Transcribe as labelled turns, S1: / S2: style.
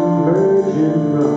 S1: virgin.